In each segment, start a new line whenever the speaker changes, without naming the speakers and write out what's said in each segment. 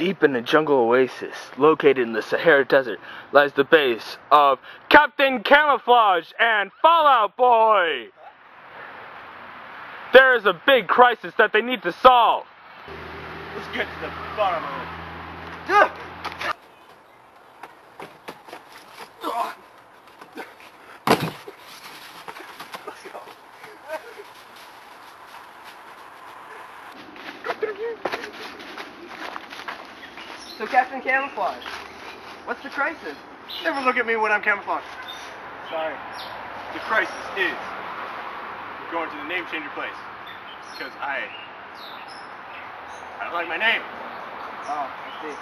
Deep in a jungle oasis, located in the Sahara Desert, lies the base of Captain Camouflage and Fallout Boy! There is a big crisis that they need to solve.
Let's get to the bottom of it.
So Captain Camouflage, what's the crisis?
Never look at me when I'm camouflaged. Sorry. The crisis is we're going to the name changer place because I I don't like my name.
Oh, I see.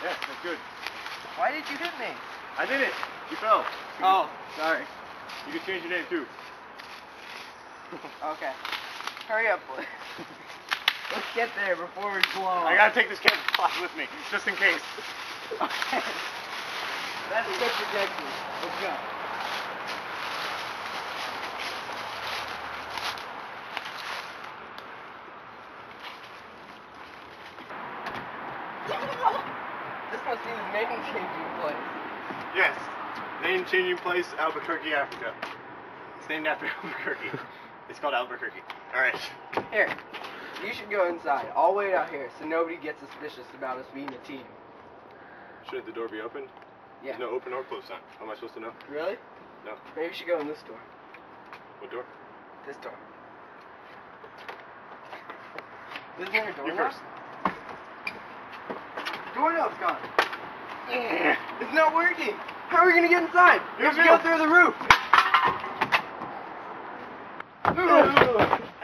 Yeah, that's good.
Why did you hit me?
I did it. You fell.
Oh, sorry.
You can change your name too.
Okay. Hurry up, boy. Let's get there before we blow.
I gotta take this camouflage with me, just in case.
Okay. That's good projection. Let's go. This must be the name changing place.
Yes. Changing place, Albuquerque, Africa. It's named after Albuquerque. it's called Albuquerque. Alright.
Here, you should go inside. I'll wait out here so nobody gets suspicious about us being a team.
Should the door be open?
Yeah.
There's no open or closed sign. How am I supposed to know?
Really?
No.
Maybe you should go in this door.
What door?
This door. Isn't there a
You
doorknob?
first.
Doorknob's gone. It's not working. How are we gonna get inside? We have to go through the roof.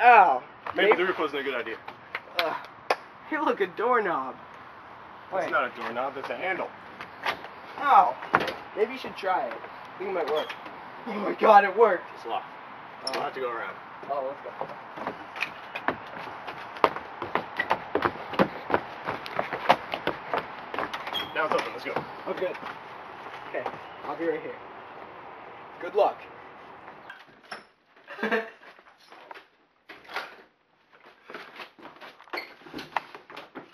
Ow.
Maybe the roof wasn't a good idea.
Ugh. Hey, look, a doorknob. Wait.
It's not a doorknob, it's a handle.
Ow. Maybe you should try it. I think it might work. Oh my god, it worked.
It's locked. I'll have to go around.
Oh, let's go.
Now it's open, let's go.
Good. Okay, I'll be right here. Good luck.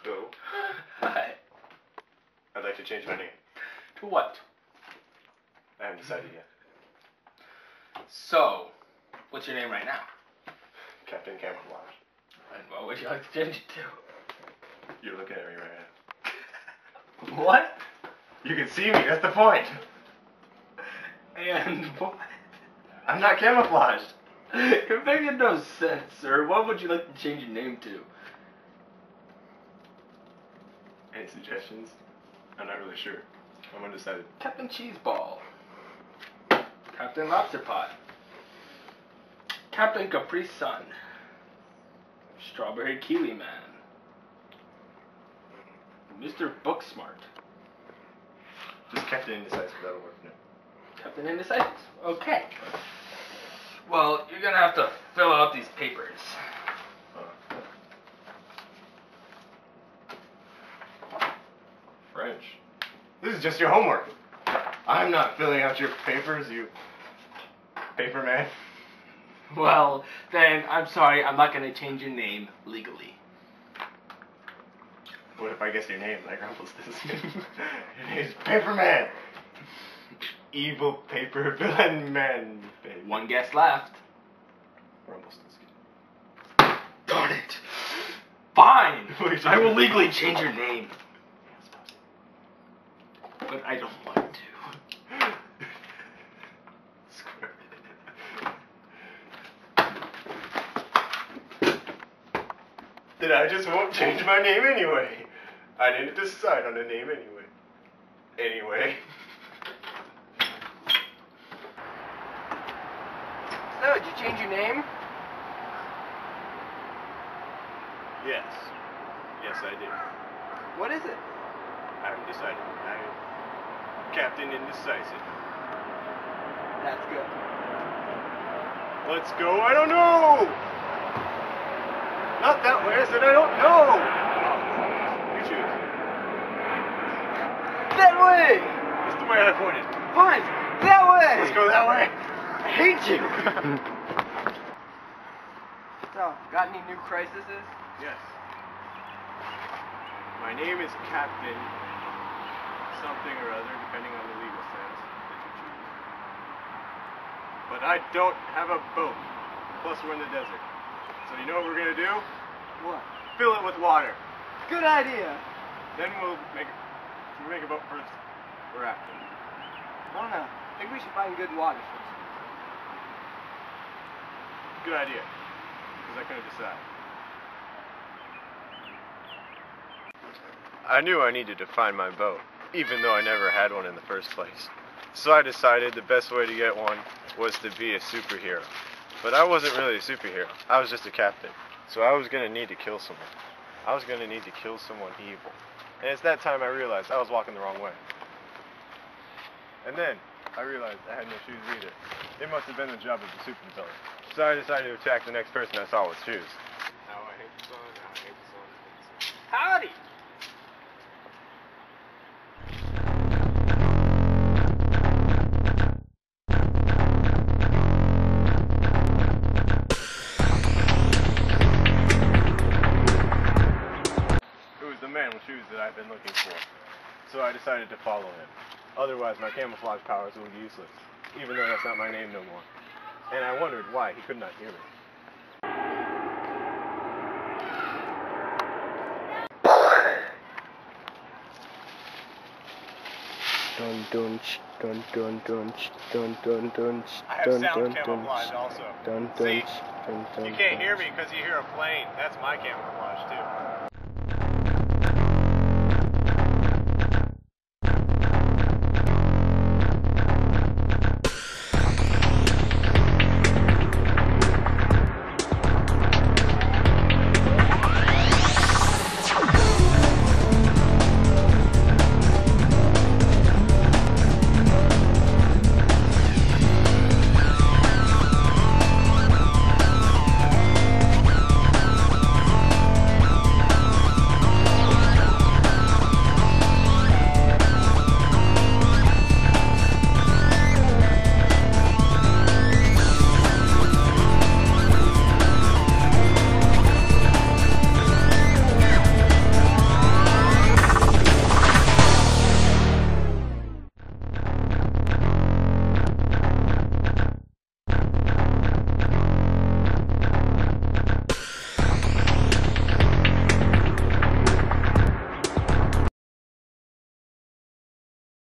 Go.
Hi.
I'd like to change my name.
To what?
I haven't decided yet.
So, what's your name right now?
Captain Camouflage.
And what would you like to change it to?
You're looking at me right now.
What?
You can see me, that's the point.
And what?
I'm not camouflaged.
You're making no sense, sir. What would you like to change your name to?
Any suggestions? I'm not really sure. I'm undecided.
Captain Cheeseball. Captain Lobster Pot. Captain Capri Sun. Strawberry Kiwi Man. Mr. Booksmart.
Just Captain Indecisive, that'll work. No.
Captain Indecisive. Okay. Well, you're gonna have to fill out these papers.
French. This is just your homework. I'm not filling out your papers, you paper man.
Well, then, I'm sorry, I'm not gonna change your name legally.
What if I guess your name like Rumpelstiltskin? your name's Paperman. Evil paper villain man. baby.
One guess left. Darn it. Fine. I will legally change your name. But I don't want to.
Then I just won't change my name anyway. I didn't decide on a name anyway. Anyway.
So, did you change your name?
Yes. Yes, I did.
What is it?
I haven't decided. I'm Captain Indecisive.
That's good.
Let's go. I don't know. Not that way. I said I don't know. You choose.
That way!
That's the way I pointed.
Fine, that way!
Let's go that way.
I hate you. so, got any new crises?
Yes. My name is Captain something or other, depending on the legal status that you choose. But I don't have a boat. Plus, we're in the desert. So you know what we're gonna do?
What?
Fill it with water.
Good idea.
Then we'll make. Should we make a boat first or after?
I don't know. I think we should find good water first.
Good idea. Because I couldn't decide. I knew I needed to find my boat, even though I never had one in the first place. So I decided the best way to get one was to be a superhero. But I wasn't really a superhero. I was just a captain. So I was going to need to kill someone. I was going to need to kill someone evil. And it's that time I realized I was walking the wrong way. And then I realized I had no shoes either. It must have been the job of the superintendent. So I decided to attack the next person I saw with shoes. Now decided to follow him. Otherwise, my camouflage powers would be useless, even though that's not my name no more. And I wondered why he could not hear me.
Dun dun dun dun dun dun dun dun
I have
dun
sound
dun dun
camouflage also.
dun
See?
dun ch, dun dun.
You can't
dun
hear me because you hear a plane. That's my camouflage too.